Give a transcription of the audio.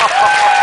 Woo!